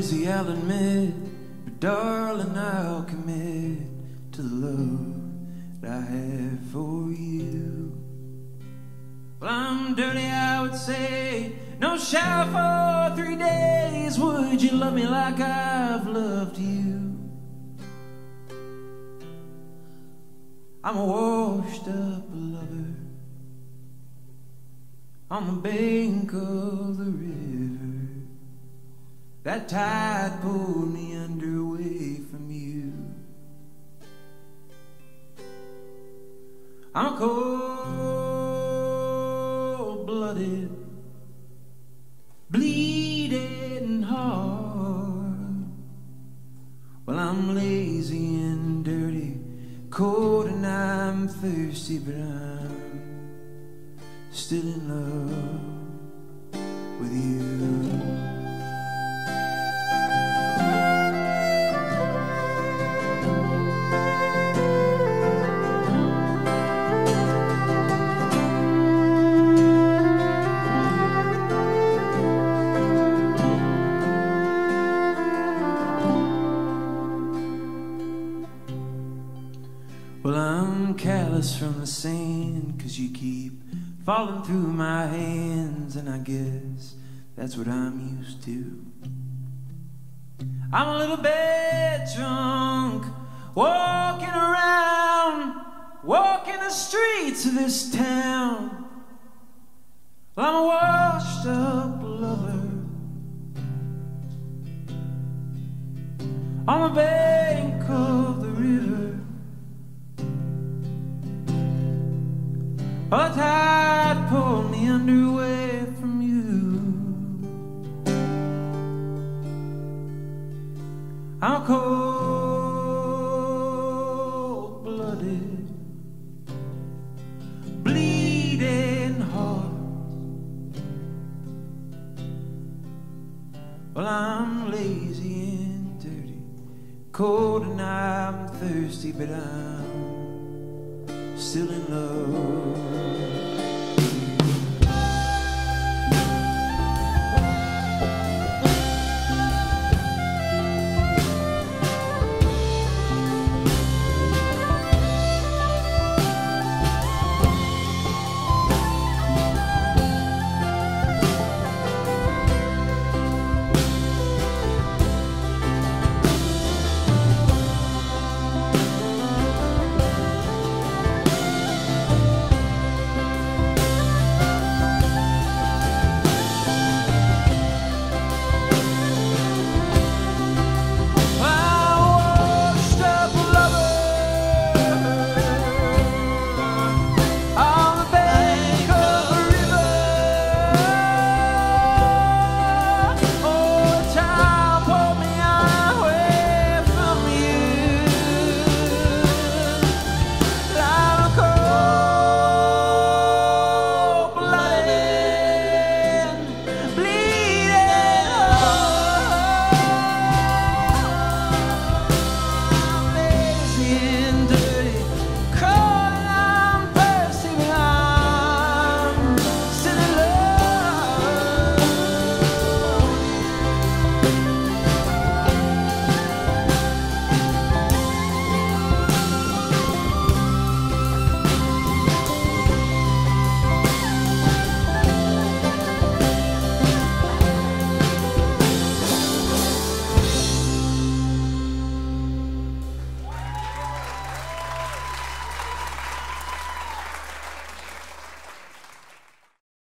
I'll admit, but darling, I'll commit to the love that I have for you. Well, I'm dirty, I would say. No shower for three days. Would you love me like I've loved you? I'm a washed up lover on the bank of the river. That tide pulled me under away from you. I'm cold blooded, bleeding heart. Well, I'm lazy and dirty, cold and I'm thirsty, but I'm still in love with you. Well, I'm callous from the sand, cause you keep falling through my hands, and I guess that's what I'm used to. I'm a little bit drunk, walking around, walking the streets of this town. Well, I'm a washed up lover on the bank The tide pulled me under away from you. I'm cold blooded, bleeding heart. Well, I'm lazy and dirty, cold and I'm thirsty, but I'm still in love.